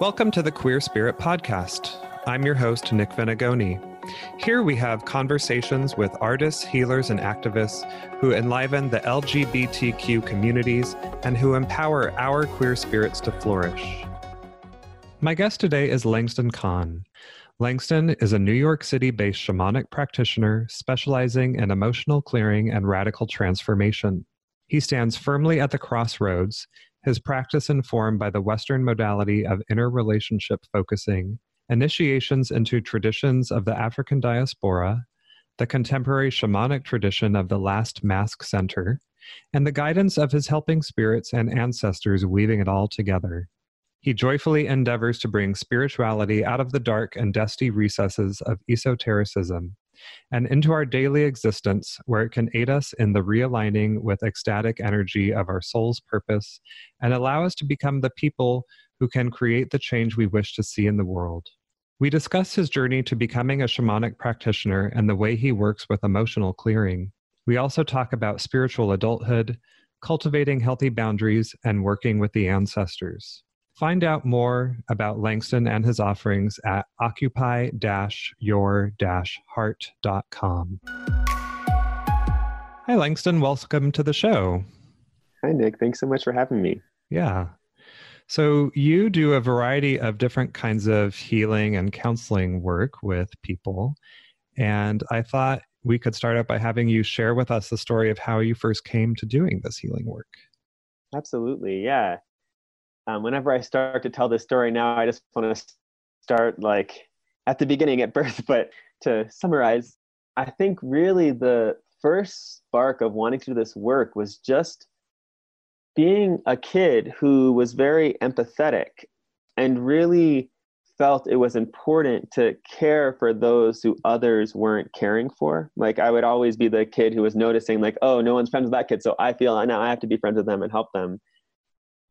Welcome to the Queer Spirit Podcast. I'm your host, Nick Venegoni. Here we have conversations with artists, healers, and activists who enliven the LGBTQ communities and who empower our queer spirits to flourish. My guest today is Langston Kahn. Langston is a New York City based shamanic practitioner specializing in emotional clearing and radical transformation. He stands firmly at the crossroads his practice informed by the Western modality of interrelationship focusing, initiations into traditions of the African diaspora, the contemporary shamanic tradition of the last mask center, and the guidance of his helping spirits and ancestors weaving it all together. He joyfully endeavors to bring spirituality out of the dark and dusty recesses of esotericism and into our daily existence, where it can aid us in the realigning with ecstatic energy of our soul's purpose and allow us to become the people who can create the change we wish to see in the world. We discuss his journey to becoming a shamanic practitioner and the way he works with emotional clearing. We also talk about spiritual adulthood, cultivating healthy boundaries, and working with the ancestors. Find out more about Langston and his offerings at occupy your heart.com. Hi, Langston. Welcome to the show. Hi, Nick. Thanks so much for having me. Yeah. So, you do a variety of different kinds of healing and counseling work with people. And I thought we could start out by having you share with us the story of how you first came to doing this healing work. Absolutely. Yeah um, whenever I start to tell this story now, I just want to start like at the beginning at birth. But to summarize, I think really the first spark of wanting to do this work was just being a kid who was very empathetic and really felt it was important to care for those who others weren't caring for. Like I would always be the kid who was noticing, like, oh, no one's friends with that kid, so I feel I now I have to be friends with them and help them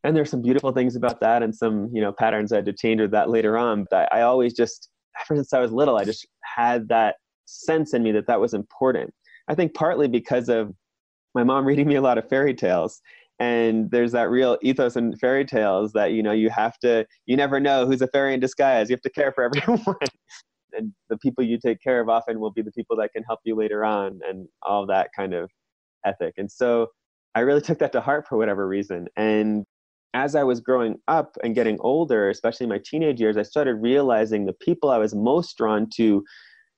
and there's some beautiful things about that and some you know patterns i had to change with that later on. But I, I always just ever since i was little i just had that sense in me that that was important. I think partly because of my mom reading me a lot of fairy tales. And there's that real ethos in fairy tales that you know you have to you never know who's a fairy in disguise. You have to care for everyone. And the people you take care of often will be the people that can help you later on and all that kind of ethic. And so i really took that to heart for whatever reason. And as I was growing up and getting older, especially my teenage years, I started realizing the people I was most drawn to,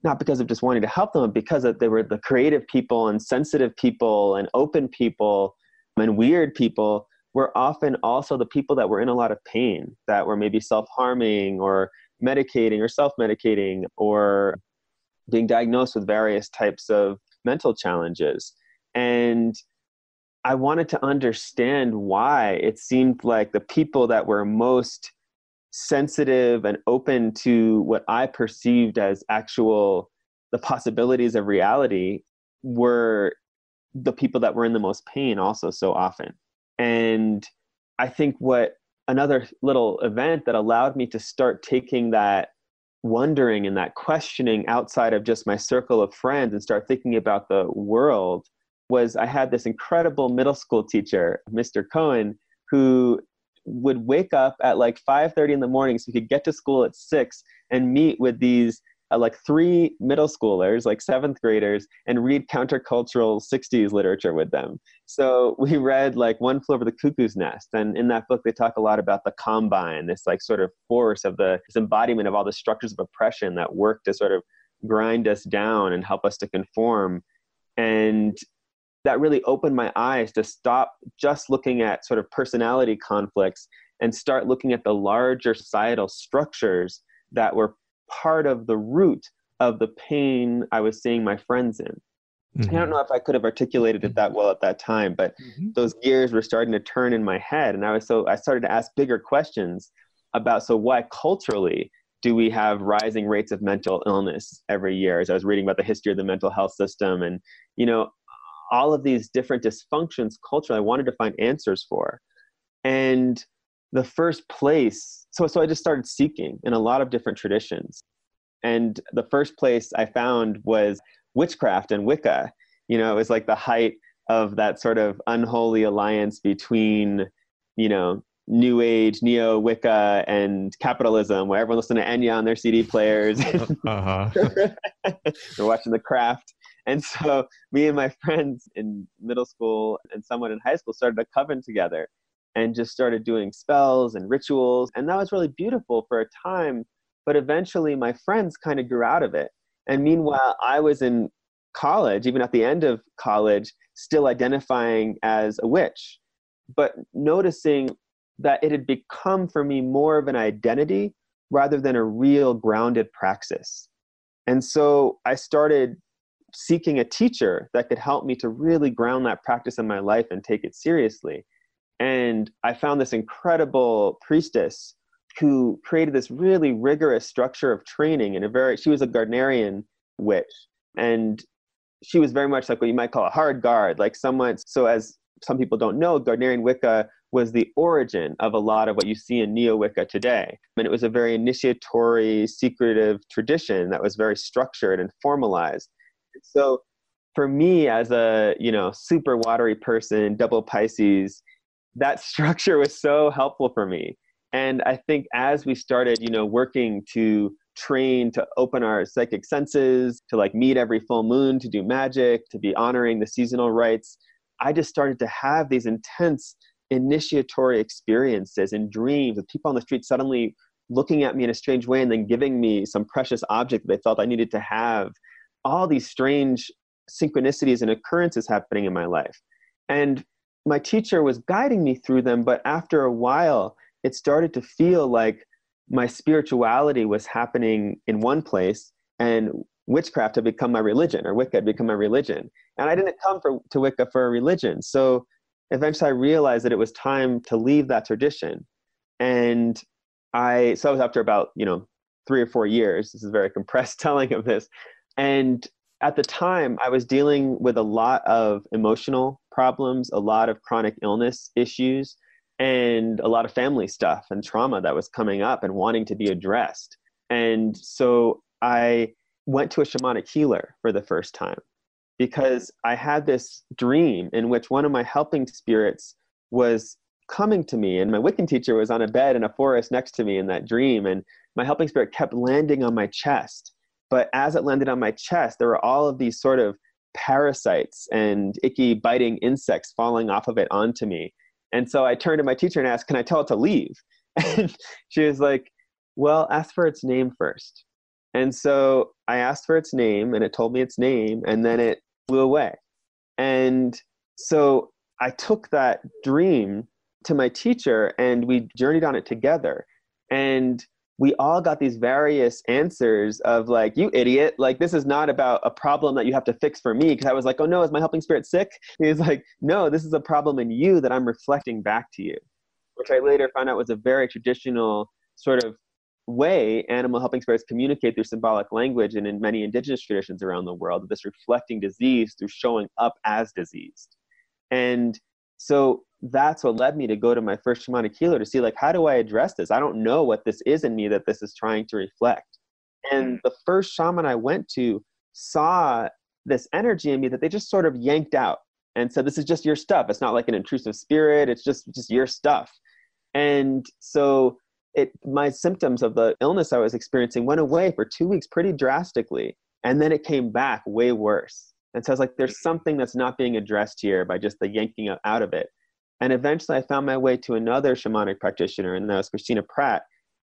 not because of just wanting to help them, but because they were the creative people and sensitive people and open people and weird people, were often also the people that were in a lot of pain, that were maybe self harming or medicating or self medicating or being diagnosed with various types of mental challenges. And I wanted to understand why it seemed like the people that were most sensitive and open to what I perceived as actual the possibilities of reality were the people that were in the most pain also so often. And I think what another little event that allowed me to start taking that wondering and that questioning outside of just my circle of friends and start thinking about the world was I had this incredible middle school teacher, Mr. Cohen, who would wake up at like 5:30 in the morning so he could get to school at 6 and meet with these uh, like three middle schoolers, like seventh graders, and read countercultural 60s literature with them. So we read like One Flew Over the Cuckoo's Nest. And in that book, they talk a lot about the combine, this like sort of force of the, this embodiment of all the structures of oppression that work to sort of grind us down and help us to conform. And that really opened my eyes to stop just looking at sort of personality conflicts and start looking at the larger societal structures that were part of the root of the pain I was seeing my friends in. Mm-hmm. I don't mm-hmm. know if I could have articulated it that well at that time, but mm-hmm. those gears were starting to turn in my head. And I was so I started to ask bigger questions about so why culturally do we have rising rates of mental illness every year as i was reading about the history of the mental health system and you know all of these different dysfunctions culturally I wanted to find answers for. And the first place, so, so I just started seeking in a lot of different traditions. And the first place I found was witchcraft and Wicca. You know, it was like the height of that sort of unholy alliance between, you know, new age, neo Wicca, and capitalism, where everyone listening to Enya on their CD players. uh-huh. We're watching The Craft. And so me and my friends in middle school and someone in high school started a coven together and just started doing spells and rituals. And that was really beautiful for a time. But eventually my friends kind of grew out of it. And meanwhile, I was in college, even at the end of college, still identifying as a witch, but noticing that it had become for me more of an identity rather than a real grounded praxis. And so I started seeking a teacher that could help me to really ground that practice in my life and take it seriously. And I found this incredible priestess who created this really rigorous structure of training in a very, she was a Gardnerian witch. And she was very much like what you might call a hard guard, like someone, so as some people don't know, Gardnerian Wicca was the origin of a lot of what you see in Neo Wicca today. And it was a very initiatory, secretive tradition that was very structured and formalized. So for me as a, you know, super watery person, double Pisces, that structure was so helpful for me. And I think as we started, you know, working to train to open our psychic senses, to like meet every full moon, to do magic, to be honoring the seasonal rites, I just started to have these intense initiatory experiences and dreams with people on the street suddenly looking at me in a strange way and then giving me some precious object that they felt I needed to have. All these strange synchronicities and occurrences happening in my life. And my teacher was guiding me through them, but after a while, it started to feel like my spirituality was happening in one place and witchcraft had become my religion or Wicca had become my religion. And I didn't come for, to Wicca for a religion. So eventually I realized that it was time to leave that tradition. And I, so was after about, you know, three or four years. This is very compressed telling of this. And at the time, I was dealing with a lot of emotional problems, a lot of chronic illness issues, and a lot of family stuff and trauma that was coming up and wanting to be addressed. And so I went to a shamanic healer for the first time because I had this dream in which one of my helping spirits was coming to me, and my Wiccan teacher was on a bed in a forest next to me in that dream, and my helping spirit kept landing on my chest. But as it landed on my chest, there were all of these sort of parasites and icky biting insects falling off of it onto me. And so I turned to my teacher and asked, Can I tell it to leave? And she was like, Well, ask for its name first. And so I asked for its name and it told me its name and then it flew away. And so I took that dream to my teacher and we journeyed on it together. And we all got these various answers of like, you idiot, like this is not about a problem that you have to fix for me. Cause I was like, oh no, is my helping spirit sick? he's like, no, this is a problem in you that I'm reflecting back to you, which I later found out was a very traditional sort of way animal helping spirits communicate through symbolic language and in many indigenous traditions around the world, this reflecting disease through showing up as diseased. And so that's what led me to go to my first shamanic healer to see like how do I address this? I don't know what this is in me that this is trying to reflect. And mm. the first shaman I went to saw this energy in me that they just sort of yanked out and said, This is just your stuff. It's not like an intrusive spirit, it's just just your stuff. And so it my symptoms of the illness I was experiencing went away for two weeks pretty drastically. And then it came back way worse. And so I was like, there's mm. something that's not being addressed here by just the yanking out of it. And eventually I found my way to another shamanic practitioner, and that was Christina Pratt.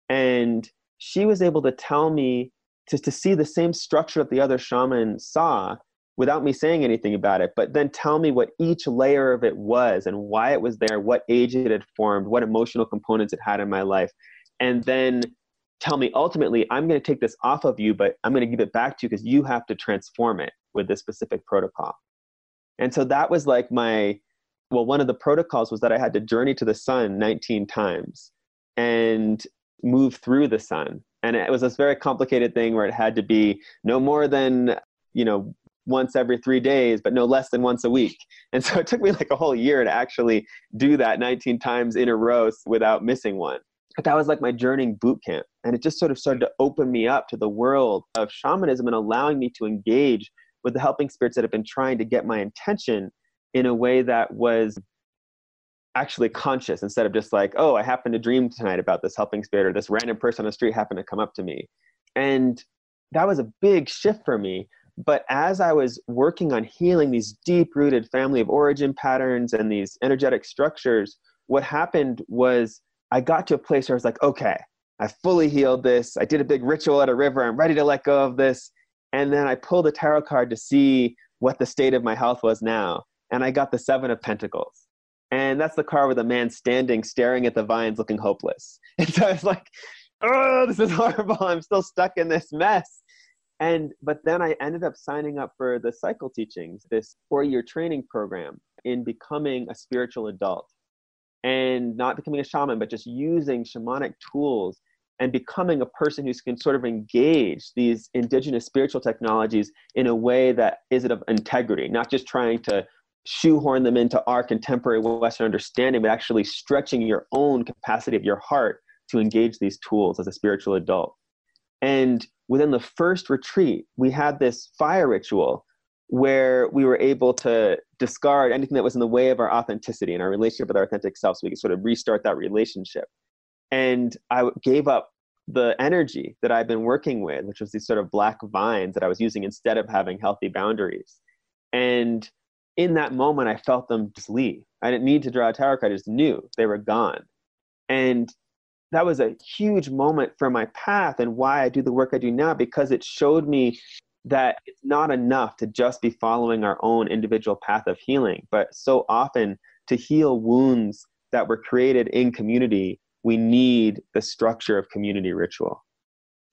And she was able to tell me to, to see the same structure that the other shaman saw without me saying anything about it, but then tell me what each layer of it was and why it was there, what age it had formed, what emotional components it had in my life and then tell me ultimately i'm going to take this off of you but i'm going to give it back to you because you have to transform it with this specific protocol and so that was like my well one of the protocols was that i had to journey to the sun 19 times and move through the sun. And it was this very complicated thing where it had to be no more than you know once every three days but no less than once a week. And so it took me like a whole year to actually do that 19 times in a row without missing one. But that was like my journeying boot camp. And it just sort of started to open me up to the world of shamanism and allowing me to engage with the helping spirits that have been trying to get my attention in a way that was actually conscious instead of just like, oh, I happened to dream tonight about this helping spirit or this random person on the street happened to come up to me. And that was a big shift for me. But as I was working on healing these deep rooted family of origin patterns and these energetic structures, what happened was I got to a place where I was like, okay, I fully healed this. I did a big ritual at a river. I'm ready to let go of this. And then I pulled a tarot card to see what the state of my health was now. And I got the Seven of Pentacles. And that's the card with a man standing, staring at the vines, looking hopeless. And so I was like, oh, this is horrible. I'm still stuck in this mess. And but then I ended up signing up for the cycle teachings, this four-year training program in becoming a spiritual adult and not becoming a shaman, but just using shamanic tools and becoming a person who can sort of engage these indigenous spiritual technologies in a way that is of integrity, not just trying to shoehorn them into our contemporary Western understanding, but actually stretching your own capacity of your heart to engage these tools as a spiritual adult. And within the first retreat, we had this fire ritual where we were able to discard anything that was in the way of our authenticity and our relationship with our authentic self so we could sort of restart that relationship. And I gave up the energy that I've been working with, which was these sort of black vines that I was using instead of having healthy boundaries. And in that moment, I felt them just leave. I didn't need to draw a tarot card, I just knew they were gone. And that was a huge moment for my path and why I do the work I do now because it showed me that it's not enough to just be following our own individual path of healing, but so often to heal wounds that were created in community, we need the structure of community ritual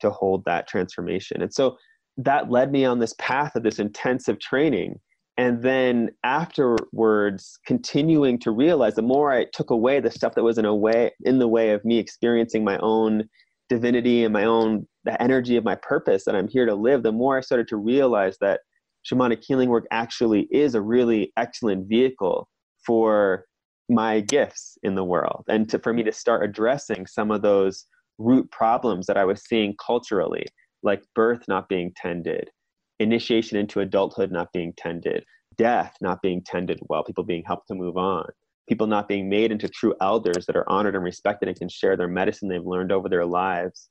to hold that transformation. And so that led me on this path of this intensive training. And then afterwards, continuing to realize the more I took away the stuff that was in a way in the way of me experiencing my own divinity and my own the energy of my purpose that I'm here to live, the more I started to realize that shamanic healing work actually is a really excellent vehicle for my gifts in the world and to, for me to start addressing some of those root problems that I was seeing culturally, like birth not being tended, initiation into adulthood not being tended, death not being tended well, people being helped to move on, people not being made into true elders that are honored and respected and can share their medicine they've learned over their lives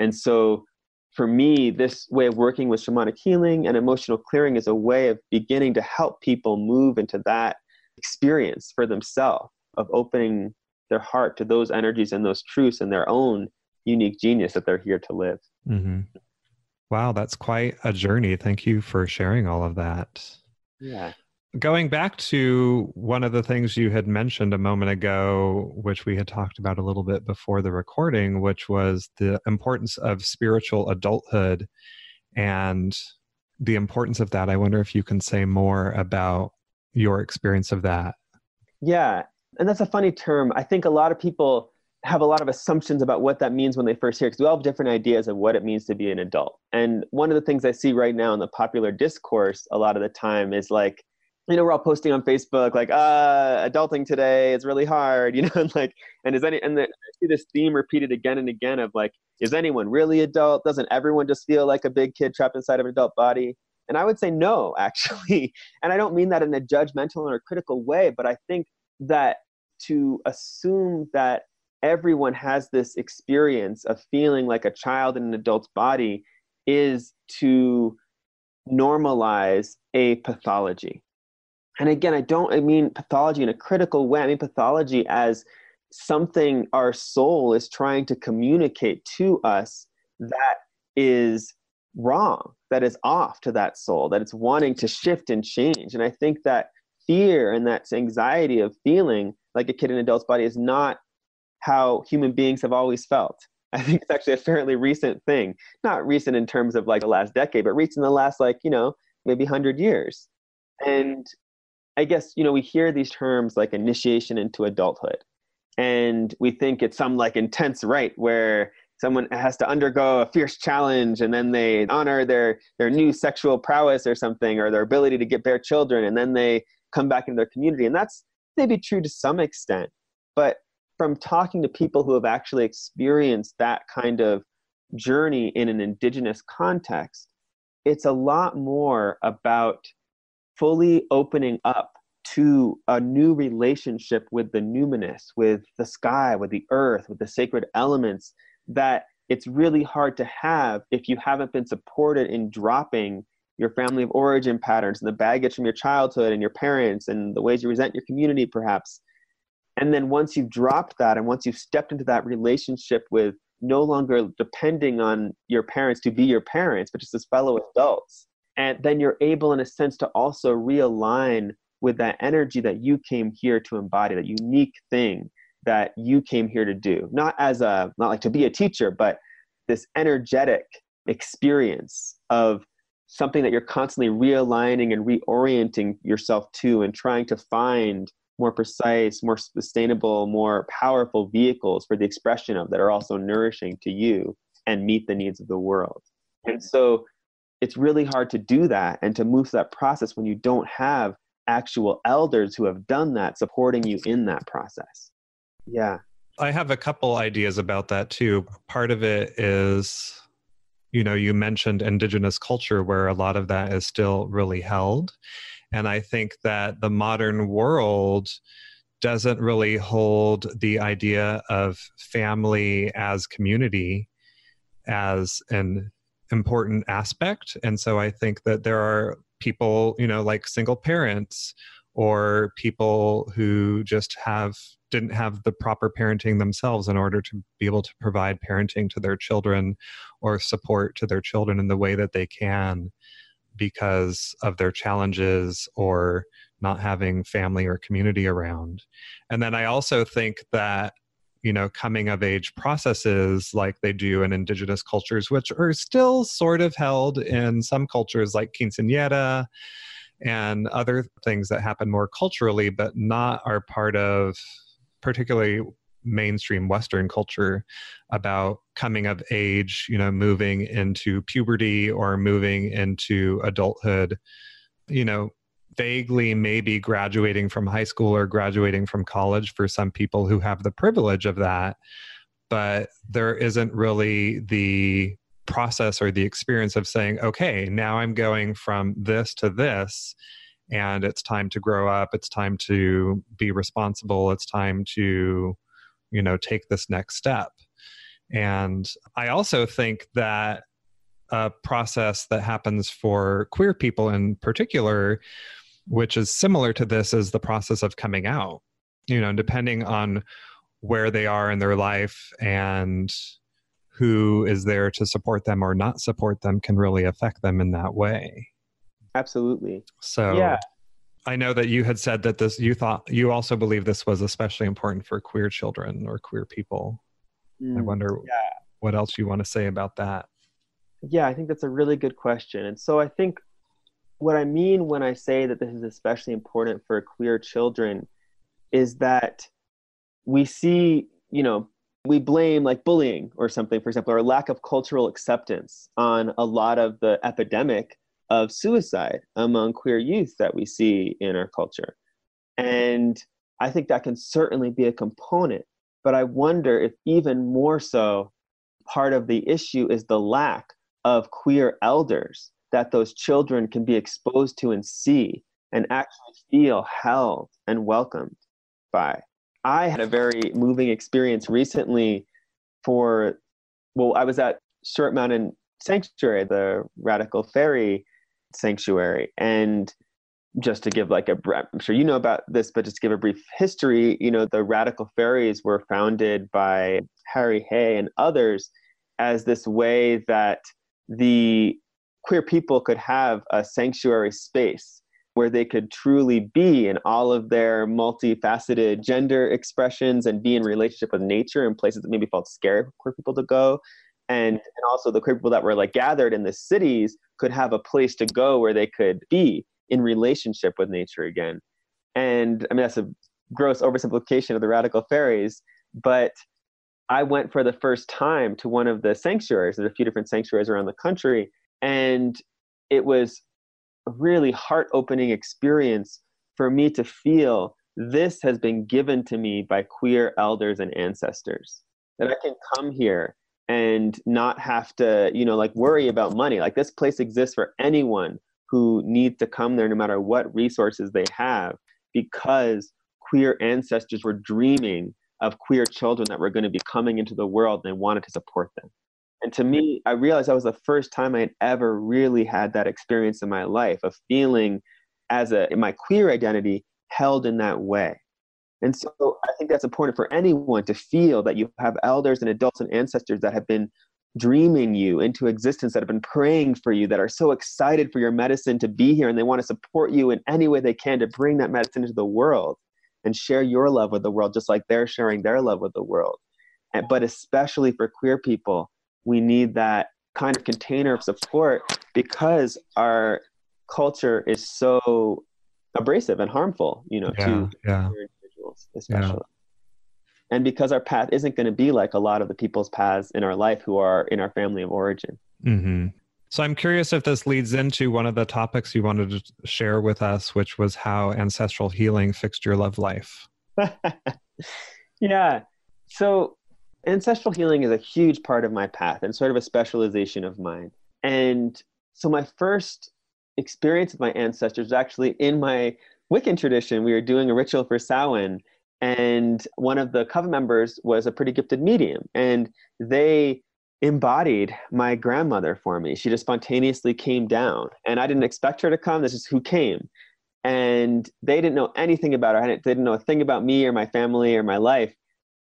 and so for me, this way of working with shamanic healing and emotional clearing is a way of beginning to help people move into that experience for themselves of opening their heart to those energies and those truths and their own unique genius that they're here to live. Mm-hmm. Wow, that's quite a journey. Thank you for sharing all of that. Yeah going back to one of the things you had mentioned a moment ago, which we had talked about a little bit before the recording, which was the importance of spiritual adulthood and the importance of that. I wonder if you can say more about your experience of that. Yeah, and that's a funny term. I think a lot of people have a lot of assumptions about what that means when they first hear because we all have different ideas of what it means to be an adult. And one of the things I see right now in the popular discourse a lot of the time is like, you know, we're all posting on Facebook like, uh, adulting today is really hard, you know, and like, and is any, and the, I see this theme repeated again and again of like, is anyone really adult? Doesn't everyone just feel like a big kid trapped inside of an adult body? And I would say no, actually. And I don't mean that in a judgmental or critical way, but I think that to assume that everyone has this experience of feeling like a child in an adult's body is to normalize a pathology. And again i don't i mean pathology in a critical way i mean pathology as something our soul is trying to communicate to us that is wrong that is off to that soul that it's wanting to shift and change. And i think that fear and that anxiety of feeling like a kid in an adult's body is not how human beings have always felt. I think it's actually a fairly recent thing. Not recent in terms of like the last decade but recent in the last like you know maybe 100 years. And I guess you know we hear these terms like initiation into adulthood, and we think it's some like intense rite where someone has to undergo a fierce challenge and then they honor their their new sexual prowess or something or their ability to get bear children and then they come back into their community. And that's maybe true to some extent. But from talking to people who have actually experienced that kind of journey in an indigenous context it's a lot more about fully opening up to a new relationship with the numinous, with the sky, with the earth, with the sacred elements that it's really hard to have if you haven't been supported in dropping your family of origin patterns and the baggage from your childhood and your parents and the ways you resent your community, perhaps. And then once you've dropped that and once you've stepped into that relationship with no longer depending on your parents to be your parents, but just as fellow adults, and then you're able, in a sense, to also realign with that energy that you came here to embody, that unique thing that you came here to do. Not as a, not like to be a teacher, but this energetic experience of something that you're constantly realigning and reorienting yourself to and trying to find more precise, more sustainable, more powerful vehicles for the expression of that are also nourishing to you and meet the needs of the world. And so it's really hard to do that and to move that process when you don't have actual elders who have done that supporting you in that process. Yeah. I have a couple ideas about that too. Part of it is, you know, you mentioned indigenous culture where a lot of that is still really held. And I think that the modern world doesn't really hold the idea of family as community as an important aspect. And so I think that there are people, you know, like single parents or people who just have didn't have the proper parenting themselves in order to be able to provide parenting to their children or support to their children in the way that they can because of their challenges or not having family or community around. And then I also think that you know coming of age processes like they do in indigenous cultures which are still sort of held in some cultures like quinceañera and other things that happen more culturally but not are part of particularly mainstream western culture about coming of age you know moving into puberty or moving into adulthood. You know vaguely maybe graduating from high school or graduating from college for some people who have the privilege of that but there isn't really the process or the experience of saying okay now i'm going from this to this and it's time to grow up it's time to be responsible it's time to you know take this next step. And i also think that a process that happens for queer people in particular which is similar to this is the process of coming out you know depending on where they are in their life and who is there to support them or not support them can really affect them in that way. Absolutely. So yeah I know that you had said that this you thought you also believe this was especially important for queer children or queer people. Mm, I wonder yeah. what else you want to say about that. Yeah, I think that's a really good question. And so I think what I mean when I say that this is especially important for queer children is that we see, you know, we blame like bullying or something, for example, or lack of cultural acceptance on a lot of the epidemic of suicide among queer youth that we see in our culture. And I think that can certainly be a component, but I wonder if even more so, part of the issue is the lack of queer elders that those children can be exposed to and see and actually feel held and welcomed by. I had a very moving experience recently for, well, I was at Short Mountain Sanctuary, the Radical Faerie sanctuary. And just to give like a i'm sure you know about this but just to give a brief history you know the radical Faeries were founded by harry hay and others as this way that the queer people could have a sanctuary space where they could truly be in all of their multifaceted gender expressions and be in relationship with nature in places that maybe felt scary for queer people to go and, and also the queer people that were like gathered in the cities could have a place to go where they could be in relationship with nature again. And i mean that's a gross oversimplification of the radical faeries but i went for the first time to one of the sanctuaries. There's a few different sanctuaries around the country and it was a really heart-opening experience for me to feel this has been given to me by queer elders and ancestors. That i can come here and not have to you know like worry about money like this place exists for anyone who needs to come there no matter what resources they have because queer ancestors were dreaming of queer children that were going to be coming into the world and they wanted to support them. And to me, I realized that was the first time I had ever really had that experience in my life of feeling as a my queer identity held in that way. And so I think that's important for anyone to feel that you have elders and adults and ancestors that have been dreaming you into existence, that have been praying for you, that are so excited for your medicine to be here, and they want to support you in any way they can to bring that medicine into the world and share your love with the world, just like they're sharing their love with the world. And, but especially for queer people, we need that kind of container of support because our culture is so abrasive and harmful, you know, yeah, to yeah. Especially. Yeah. And because our path isn't going to be like a lot of the people's paths in our life who are in our family of origin. Mm-hmm. So I'm curious if this leads into one of the topics you wanted to share with us, which was how ancestral healing fixed your love life. yeah. So ancestral healing is a huge part of my path and sort of a specialization of mine. And so my first experience with my ancestors actually in my Wiccan tradition. We were doing a ritual for Samhain, and one of the coven members was a pretty gifted medium, and they embodied my grandmother for me. She just spontaneously came down, and I didn't expect her to come. This is who came. And they didn't know anything about her. They didn't know a thing about me or my family or my life.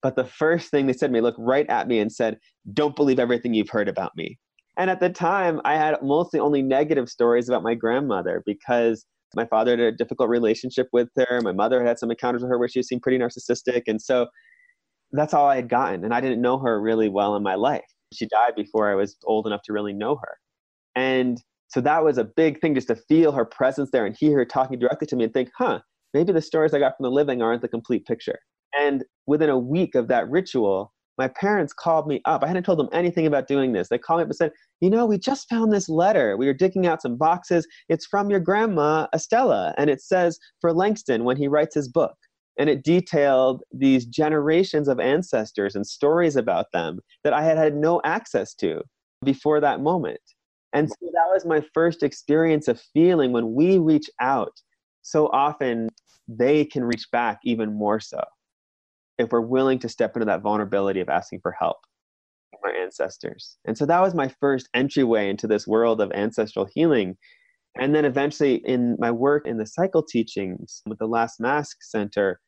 But the first thing they said to me, looked right at me and said, Don't believe everything you've heard about me. And at the time, I had mostly only negative stories about my grandmother because my father had a difficult relationship with her. My mother had some encounters with her where she seemed pretty narcissistic. And so that's all I had gotten. And I didn't know her really well in my life. She died before I was old enough to really know her. And so that was a big thing just to feel her presence there and hear her talking directly to me and think, huh, maybe the stories I got from the living aren't the complete picture. And within a week of that ritual, my parents called me up. I hadn't told them anything about doing this. They called me up and said, You know, we just found this letter. We were digging out some boxes. It's from your grandma, Estella. And it says for Langston when he writes his book. And it detailed these generations of ancestors and stories about them that I had had no access to before that moment. And so that was my first experience of feeling when we reach out, so often they can reach back even more so if we're willing to step into that vulnerability of asking for help from our ancestors. And so that was my first entryway into this world of ancestral healing. And then eventually, in my work in the cycle teachings with the Last Mask Center,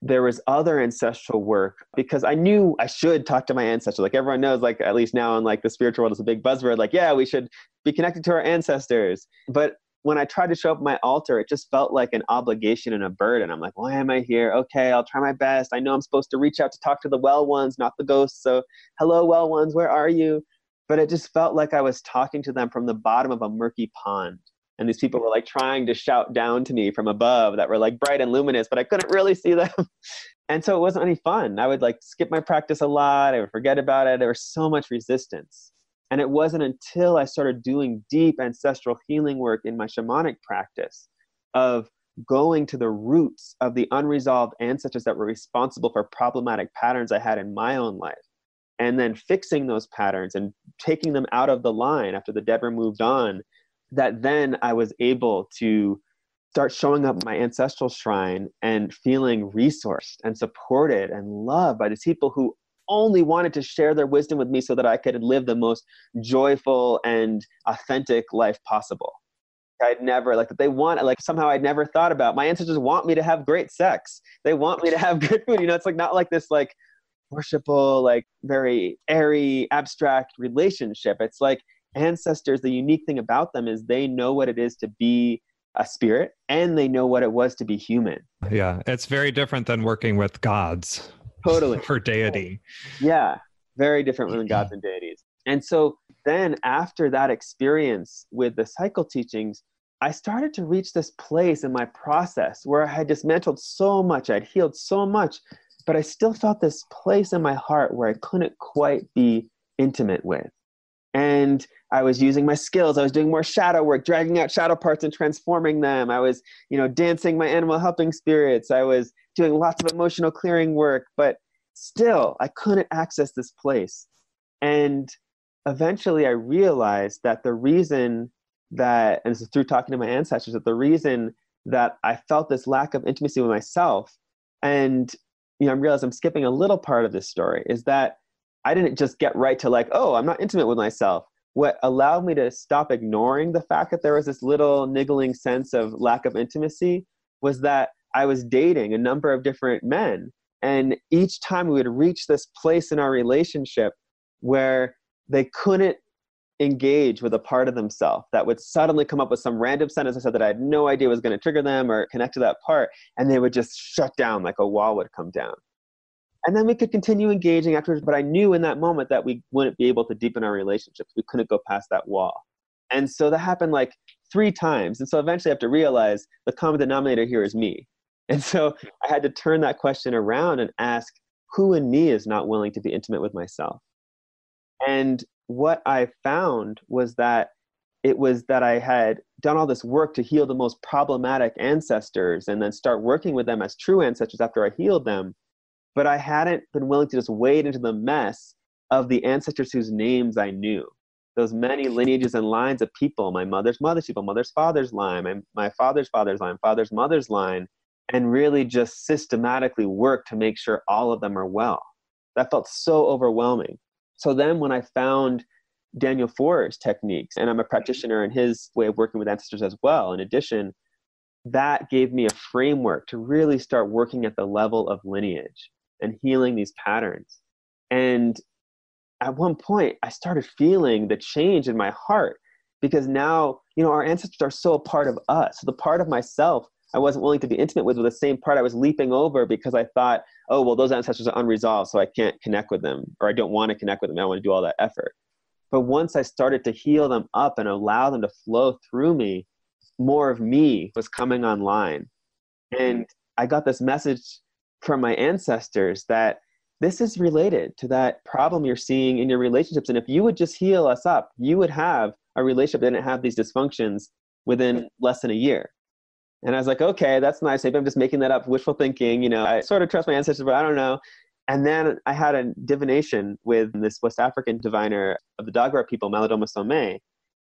there was other ancestral work because I knew I should talk to my ancestors. Like everyone knows, like at least now in like the spiritual world is a big buzzword. Like, yeah, we should be connected to our ancestors. But when I tried to show up my altar, it just felt like an obligation and a burden. I'm like, why am I here? Okay, I'll try my best. I know I'm supposed to reach out to talk to the well ones, not the ghosts. So, hello, well ones, where are you? But it just felt like I was talking to them from the bottom of a murky pond. And these people were like trying to shout down to me from above that were like bright and luminous, but I couldn't really see them. and so it wasn't any fun. I would like skip my practice a lot. I would forget about it. There was so much resistance. And it wasn't until I started doing deep ancestral healing work in my shamanic practice of going to the roots of the unresolved ancestors that were responsible for problematic patterns I had in my own life, and then fixing those patterns and taking them out of the line after the were moved on, that then I was able to start showing up my ancestral shrine and feeling resourced and supported and loved by these people who only wanted to share their wisdom with me so that I could live the most joyful and authentic life possible. I'd never like that they want like somehow I'd never thought about. My ancestors want me to have great sex. They want me to have good food. You know, it's like not like this like worshipful, like very airy, abstract relationship. It's like ancestors, the unique thing about them is they know what it is to be a spirit and they know what it was to be human. Yeah. It's very different than working with gods totally. For deity. Yeah very different than gods and deities. And so then after that experience with the cycle teachings i started to reach this place in my process where i had dismantled so much i'd healed so much but i still felt this place in my heart where i couldn't quite be intimate with and i was using my skills i was doing more shadow work dragging out shadow parts and transforming them i was you know dancing my animal helping spirits i was doing lots of emotional clearing work, but still I couldn't access this place. And eventually I realized that the reason that, and through talking to my ancestors, that the reason that I felt this lack of intimacy with myself. And you know, I realized I'm skipping a little part of this story is that I didn't just get right to like, oh, I'm not intimate with myself. What allowed me to stop ignoring the fact that there was this little niggling sense of lack of intimacy was that I was dating a number of different men. And each time we would reach this place in our relationship where they couldn't engage with a part of themselves that would suddenly come up with some random sentence I said that I had no idea was going to trigger them or connect to that part, and they would just shut down like a wall would come down. And then we could continue engaging afterwards, but I knew in that moment that we wouldn't be able to deepen our relationships. We couldn't go past that wall. And so that happened like three times. And so eventually I have to realize the common denominator here is me. And so I had to turn that question around and ask, who in me is not willing to be intimate with myself? And what I found was that it was that I had done all this work to heal the most problematic ancestors and then start working with them as true ancestors after I healed them. But I hadn't been willing to just wade into the mess of the ancestors whose names I knew. Those many lineages and lines of people my mother's mother's people, mother's father's line, my, my father's father's line, father's mother's line, and really just systematically work to make sure all of them are well. That felt so overwhelming. So then when I found Daniel Foor's techniques, and I'm a practitioner in his way of working with ancestors as well, in addition, that gave me a framework to really start working at the level of lineage and healing these patterns. And at one point, I started feeling the change in my heart because now, you know, our ancestors are so a part of us. So the part of myself I wasn't willing to be intimate with, was the same part I was leaping over because I thought, oh, well, those ancestors are unresolved, so I can't connect with them, or I don't want to connect with them. I want to do all that effort. But once I started to heal them up and allow them to flow through me, more of me was coming online. And I got this message from my ancestors that this is related to that problem you're seeing in your relationships. And if you would just heal us up, you would have a relationship that didn't have these dysfunctions within less than a year. And I was like, okay, that's nice. Maybe I'm just making that up, wishful thinking. You know, I sort of trust my ancestors, but I don't know. And then I had a divination with this West African diviner of the Dagara people, Malidoma Somé.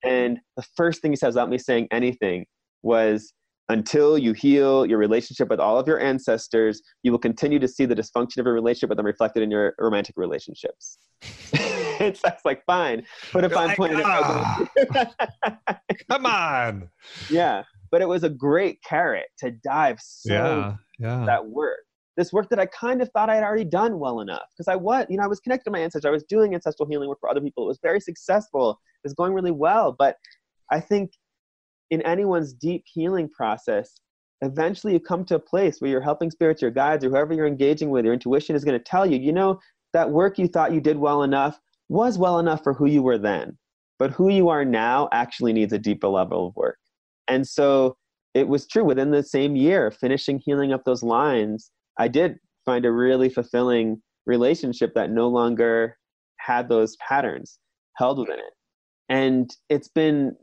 And the first thing he says without me saying anything was, until you heal your relationship with all of your ancestors, you will continue to see the dysfunction of your relationship with them reflected in your romantic relationships. it's that's like fine. Put a fine like, point oh, Come on. Yeah but it was a great carrot to dive so yeah, yeah. that work. This work that I kind of thought I had already done well enough because I was, you know, I was connected to my ancestors. I was doing ancestral healing work for other people. It was very successful. It was going really well. But I think in anyone's deep healing process, eventually you come to a place where you're helping spirits, your guides, or whoever you're engaging with, your intuition is going to tell you, you know, that work you thought you did well enough was well enough for who you were then. But who you are now actually needs a deeper level of work. And so it was true within the same year, finishing healing up those lines, I did find a really fulfilling relationship that no longer had those patterns held within it. And it's been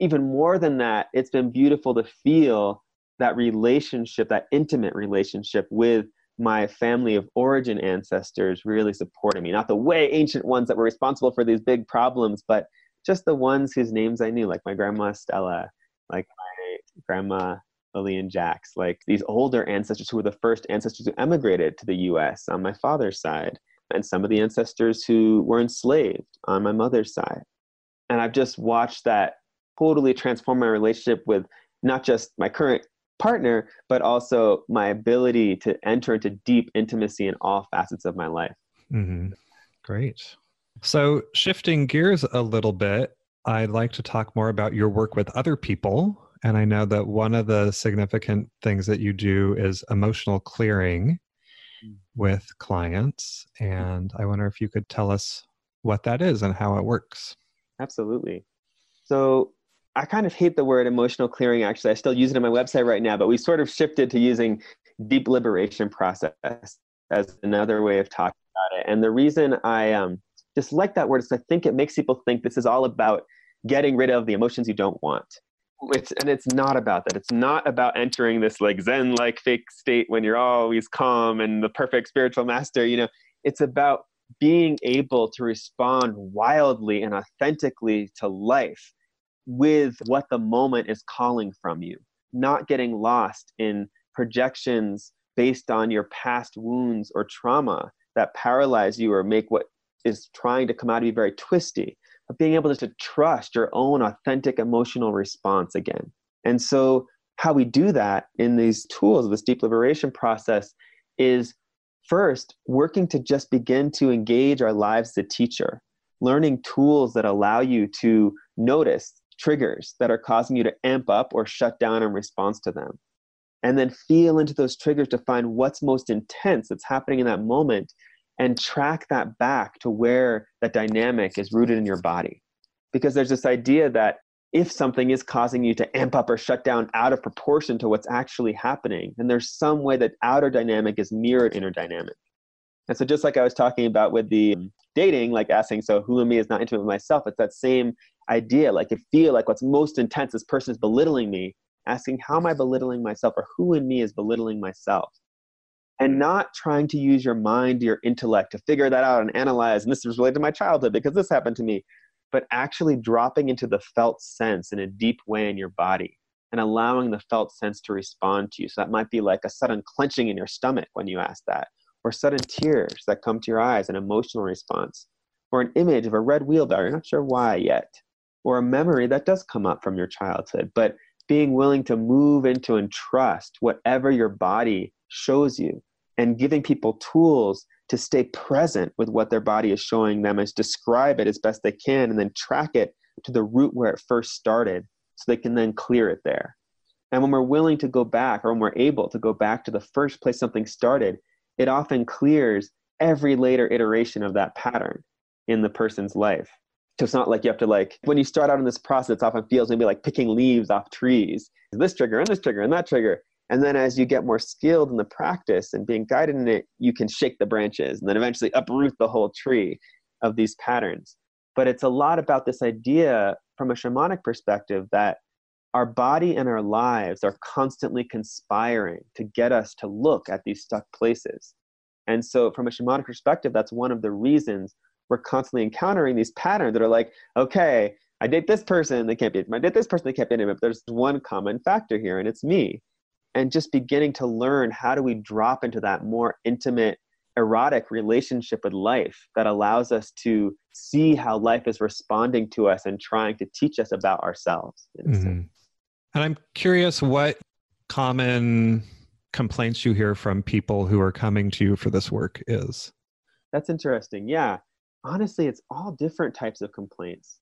even more than that, it's been beautiful to feel that relationship, that intimate relationship with my family of origin ancestors really supporting me. Not the way ancient ones that were responsible for these big problems, but just the ones whose names I knew, like my grandma Stella, like my grandma Lillian Jacks, like these older ancestors who were the first ancestors who emigrated to the US on my father's side, and some of the ancestors who were enslaved on my mother's side. And I've just watched that totally transform my relationship with not just my current partner, but also my ability to enter into deep intimacy in all facets of my life. Mm-hmm. Great. So, shifting gears a little bit, I'd like to talk more about your work with other people. And I know that one of the significant things that you do is emotional clearing with clients. And I wonder if you could tell us what that is and how it works. Absolutely. So I kind of hate the word emotional clearing, actually. I still use it on my website right now, but we sort of shifted to using deep liberation process as another way of talking about it. And the reason I um, just like that word is I think it makes people think this is all about getting rid of the emotions you don't want. It's, and it's not about that. It's not about entering this like Zen like fake state when you're always calm and the perfect spiritual master. You know, it's about being able to respond wildly and authentically to life with what the moment is calling from you, not getting lost in projections based on your past wounds or trauma that paralyze you or make what is trying to come out of you very twisty, but being able to trust your own authentic emotional response again. And so, how we do that in these tools, this deep liberation process, is first working to just begin to engage our lives as a teacher, learning tools that allow you to notice triggers that are causing you to amp up or shut down in response to them. And then feel into those triggers to find what's most intense that's happening in that moment and track that back to where that dynamic is rooted in your body. Because there's this idea that if something is causing you to amp up or shut down out of proportion to what's actually happening, then there's some way that outer dynamic is mirrored inner dynamic. And so, just like I was talking about with the dating, like asking, so who in me is not intimate with myself, it's that same idea. Like, you feel like what's most intense, this person is belittling me, asking, how am I belittling myself, or who in me is belittling myself? and not trying to use your mind, your intellect to figure that out and analyze. And this is related to my childhood because this happened to me. But actually dropping into the felt sense in a deep way in your body and allowing the felt sense to respond to you. So that might be like a sudden clenching in your stomach when you ask that, or sudden tears that come to your eyes, an emotional response, or an image of a red wheelbarrow. You're not sure why yet, or a memory that does come up from your childhood. But being willing to move into and trust whatever your body shows you and giving people tools to stay present with what their body is showing them as describe it as best they can and then track it to the root where it first started so they can then clear it there and when we're willing to go back or when we're able to go back to the first place something started it often clears every later iteration of that pattern in the person's life so it's not like you have to like when you start out in this process it often feels maybe like picking leaves off trees this trigger and this trigger and that trigger and then as you get more skilled in the practice and being guided in it, you can shake the branches and then eventually uproot the whole tree of these patterns. But it's a lot about this idea from a shamanic perspective that our body and our lives are constantly conspiring to get us to look at these stuck places. And so, from a shamanic perspective, that's one of the reasons we're constantly encountering these patterns that are like, okay, I date this person, they can't be I date this person, they can't be intimate, but there's one common factor here, and it's me. And just beginning to learn how do we drop into that more intimate erotic relationship with life that allows us to see how life is responding to us and trying to teach us about ourselves mm-hmm. and i'm curious what common complaints you hear from people who are coming to you for this work is. That's interesting. Yeah honestly it's all different types of complaints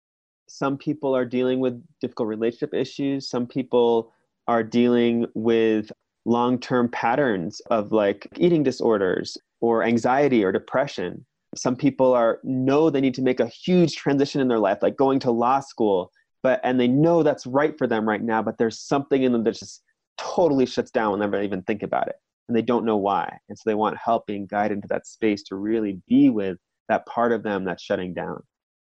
some people are dealing with difficult relationship issues some people are dealing with long term patterns of like eating disorders or anxiety or depression. Some people are know they need to make a huge transition in their life, like going to law school, but and they know that's right for them right now, but there's something in them that just totally shuts down whenever they even think about it. And they don't know why. And so they want help being guided into that space to really be with that part of them that's shutting down.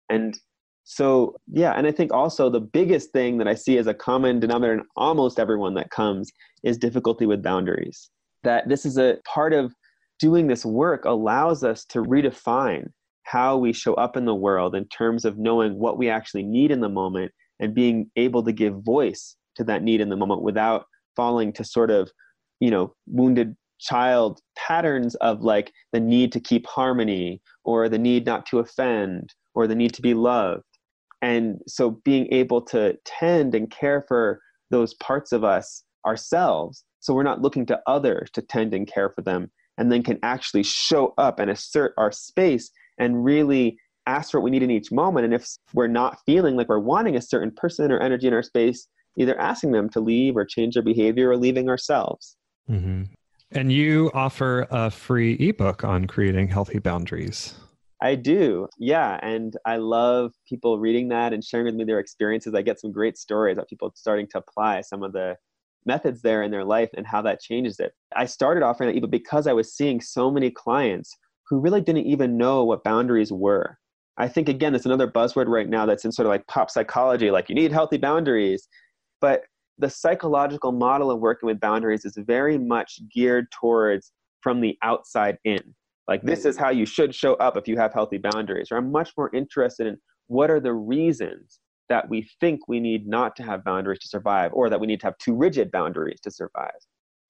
And so, yeah, and I think also the biggest thing that I see as a common denominator in almost everyone that comes is difficulty with boundaries. That this is a part of doing this work allows us to redefine how we show up in the world in terms of knowing what we actually need in the moment and being able to give voice to that need in the moment without falling to sort of, you know, wounded child patterns of like the need to keep harmony or the need not to offend or the need to be loved. And so being able to tend and care for those parts of us ourselves so we're not looking to others to tend and care for them and then can actually show up and assert our space and really ask for what we need in each moment. And if we're not feeling like we're wanting a certain person or energy in our space either asking them to leave or change their behavior or leaving ourselves. Mm-hmm. And you offer a free ebook on creating healthy boundaries I do. Yeah. And I love people reading that and sharing with me their experiences. I get some great stories of people starting to apply some of the methods there in their life and how that changes it. I started offering that ebook because I was seeing so many clients who really didn't even know what boundaries were. I think, again, it's another buzzword right now that's in sort of like pop psychology, like you need healthy boundaries. But the psychological model of working with boundaries is very much geared towards from the outside in. Like this is mm-hmm. how you should show up if you have healthy boundaries. Or i'm much more interested in what are the reasons that we think we need not to have boundaries to survive or that we need to have too rigid boundaries to survive.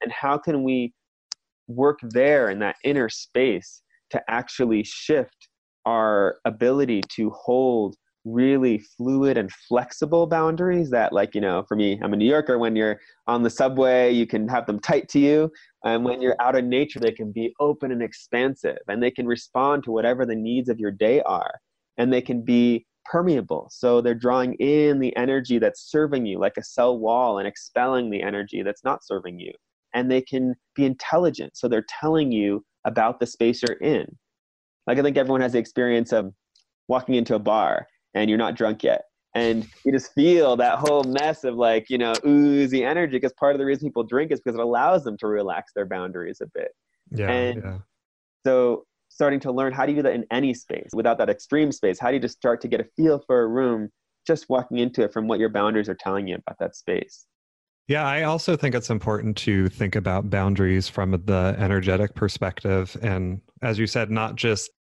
And how can we work there in that inner space to actually shift our ability to hold really fluid and flexible boundaries that like you know for me i'm a new yorker when you're on the subway you can have them tight to you and when you're out in nature they can be open and expansive and they can respond to whatever the needs of your day are and they can be permeable. So they're drawing in the energy that's serving you like a cell wall and expelling the energy that's not serving you and they can be intelligent. So they're telling you about the space you're in. Like i think everyone has the experience of walking into a bar and you're not drunk yet and you just feel that whole mess of like you know oozy energy because part of the reason people drink is because it allows them to relax their boundaries a bit yeah, and yeah. so starting to learn how do you do that in any space without that extreme space how do you just start to get a feel for a room just walking into it from what your boundaries are telling you about that space yeah, I also think it's important to think about boundaries from the energetic perspective. And as you said, not just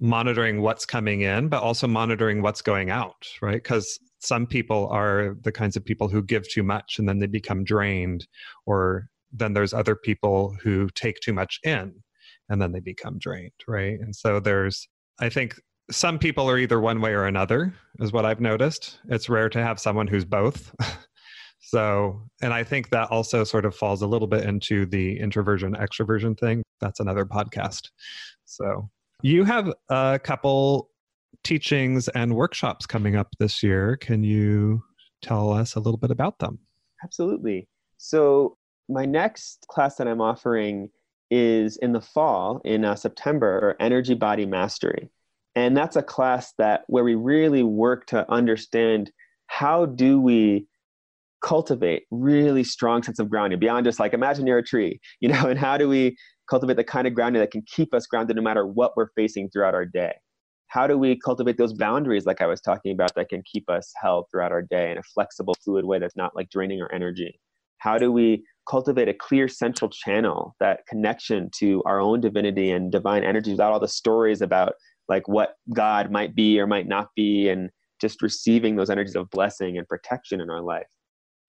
monitoring what's coming in, but also monitoring what's going out, right? Because some people are the kinds of people who give too much and then they become drained, or then there's other people who take too much in and then they become drained, right? And so there's, I think some people are either one way or another, is what I've noticed. It's rare to have someone who's both. so, and I think that also sort of falls a little bit into the introversion extroversion thing. That's another podcast. So, you have a couple teachings and workshops coming up this year. Can you tell us a little bit about them? Absolutely. So, my next class that I'm offering is in the fall in uh, September, Energy Body Mastery. And that's a class that where we really work to understand how do we cultivate really strong sense of grounding beyond just like imagine you're a tree, you know, and how do we cultivate the kind of grounding that can keep us grounded no matter what we're facing throughout our day? How do we cultivate those boundaries, like I was talking about, that can keep us held throughout our day in a flexible, fluid way that's not like draining our energy? How do we cultivate a clear central channel, that connection to our own divinity and divine energy without all the stories about like what God might be or might not be, and just receiving those energies of blessing and protection in our life?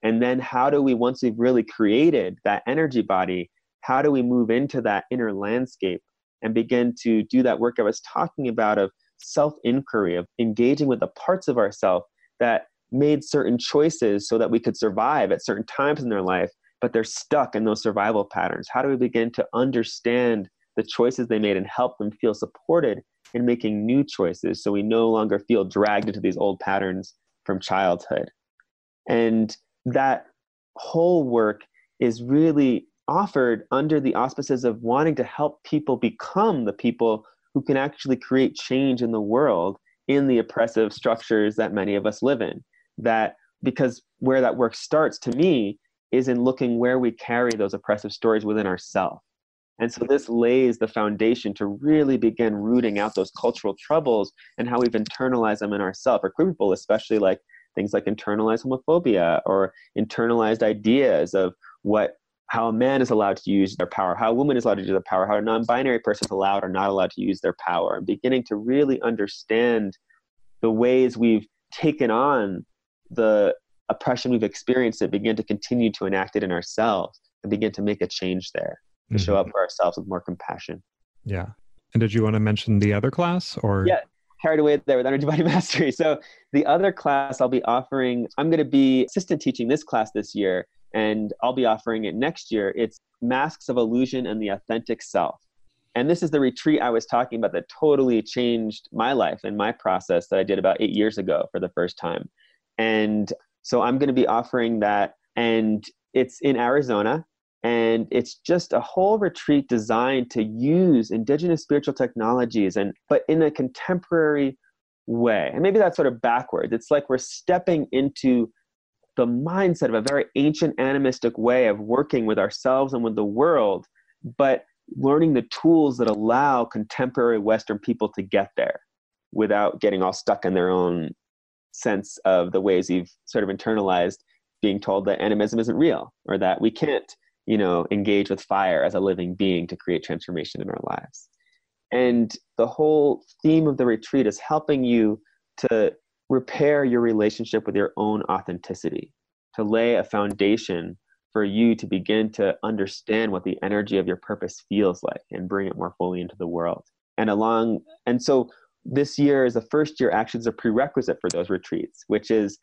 And then how do we, once we've really created that energy body, how do we move into that inner landscape and begin to do that work I was talking about of self inquiry, of engaging with the parts of ourself that made certain choices so that we could survive at certain times in their life, but they're stuck in those survival patterns? How do we begin to understand the choices they made and help them feel supported in making new choices so we no longer feel dragged into these old patterns from childhood? And that whole work is really offered under the auspices of wanting to help people become the people who can actually create change in the world in the oppressive structures that many of us live in. That because where that work starts to me is in looking where we carry those oppressive stories within ourselves. And so this lays the foundation to really begin rooting out those cultural troubles and how we've internalized them in ourselves, or queer people, especially like things like internalized homophobia or internalized ideas of what how a man is allowed to use their power, how a woman is allowed to use their power, how a non-binary person is allowed or not allowed to use their power, and beginning to really understand the ways we've taken on the oppression we've experienced and begin to continue to enact it in ourselves and begin to make a change there to mm-hmm. show up for ourselves with more compassion. Yeah. And did you want to mention the other class or? Yeah, carried away there with energy body mastery. So the other class I'll be offering, I'm going to be assistant teaching this class this year and I'll be offering it next year. It's Masks of Illusion and the Authentic Self. And this is the retreat I was talking about that totally changed my life and my process that I did about eight years ago for the first time. And so I'm going to be offering that, and it's in Arizona. And it's just a whole retreat designed to use indigenous spiritual technologies and but in a contemporary way. And maybe that's sort of backwards. It's like we're stepping into the mindset of a very ancient animistic way of working with ourselves and with the world, but learning the tools that allow contemporary Western people to get there without getting all stuck in their own sense of the ways you've sort of internalized being told that animism isn't real or that we can't you know engage with fire as a living being to create transformation in our lives and the whole theme of the retreat is helping you to repair your relationship with your own authenticity, to lay a foundation for you to begin to understand what the energy of your purpose feels like and bring it more fully into the world. And along, and so this year is the first year actions a prerequisite for those retreats, which is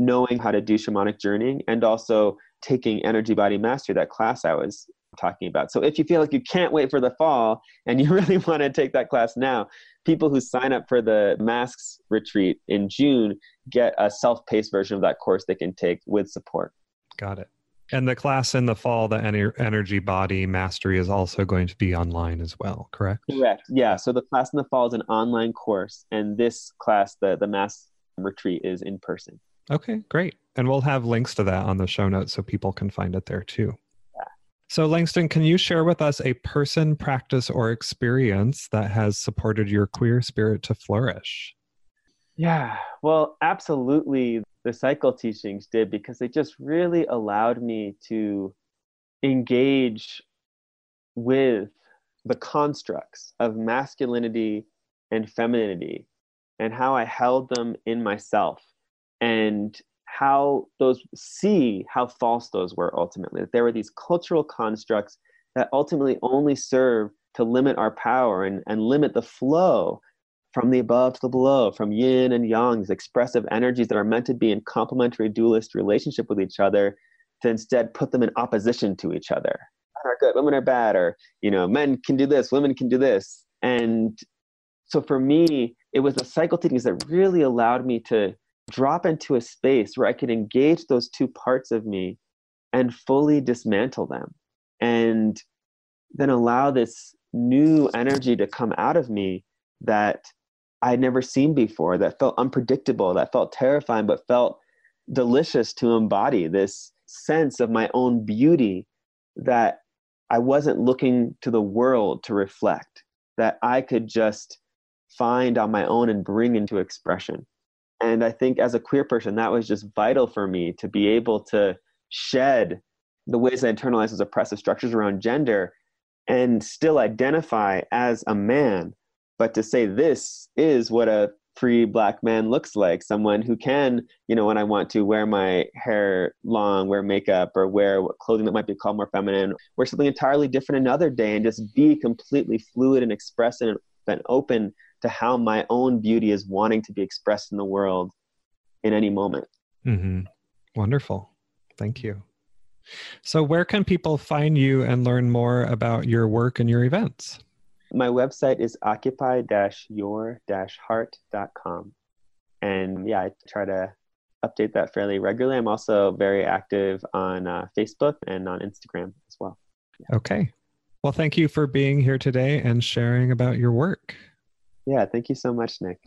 knowing how to do shamanic journeying and also taking energy body mastery, that class I was talking about. So if you feel like you can't wait for the fall and you really want to take that class now, people who sign up for the masks retreat in June get a self-paced version of that course they can take with support. Got it. And the class in the fall, the energy body mastery, is also going to be online as well, correct? Correct. Yeah. So the class in the fall is an online course, and this class, the the mass retreat, is in person. Okay, great. And we'll have links to that on the show notes so people can find it there too. Yeah. So, Langston, can you share with us a person, practice, or experience that has supported your queer spirit to flourish? Yeah, well, absolutely. The cycle teachings did because they just really allowed me to engage with the constructs of masculinity and femininity and how I held them in myself and how those see how false those were ultimately that there were these cultural constructs that ultimately only serve to limit our power and, and limit the flow from the above to the below, from yin and yang, these expressive energies that are meant to be in complementary dualist relationship with each other, to instead put them in opposition to each other. Men are good, women are bad, or you know, men can do this, women can do this. And so for me, it was the cycle teachings that really allowed me to drop into a space where I could engage those two parts of me and fully dismantle them. And then allow this new energy to come out of me that I had never seen before, that felt unpredictable, that felt terrifying, but felt delicious to embody this sense of my own beauty that I wasn't looking to the world to reflect, that I could just find on my own and bring into expression. And I think as a queer person, that was just vital for me to be able to shed the ways I internalize those oppressive structures around gender and still identify as a man. But to say this is what a free black man looks like someone who can you know when i want to wear my hair long wear makeup or wear clothing that might be called more feminine wear something entirely different another day and just be completely fluid and expressive and open to how my own beauty is wanting to be expressed in the world in any moment mm-hmm. wonderful thank you so where can people find you and learn more about your work and your events my website is occupy-your-heart.com. And yeah, I try to update that fairly regularly. I'm also very active on uh, Facebook and on Instagram as well. Yeah. Okay. Well, thank you for being here today and sharing about your work. Yeah, thank you so much, Nick.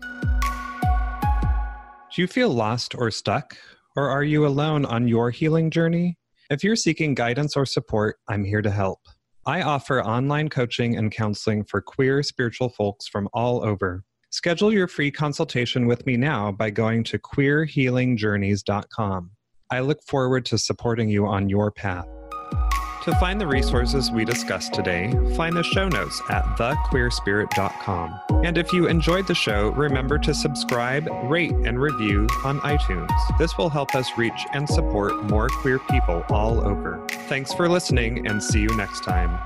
Do you feel lost or stuck? Or are you alone on your healing journey? If you're seeking guidance or support, I'm here to help. I offer online coaching and counseling for queer spiritual folks from all over. Schedule your free consultation with me now by going to queerhealingjourneys.com. I look forward to supporting you on your path. To find the resources we discussed today, find the show notes at thequeerspirit.com. And if you enjoyed the show, remember to subscribe, rate, and review on iTunes. This will help us reach and support more queer people all over. Thanks for listening and see you next time.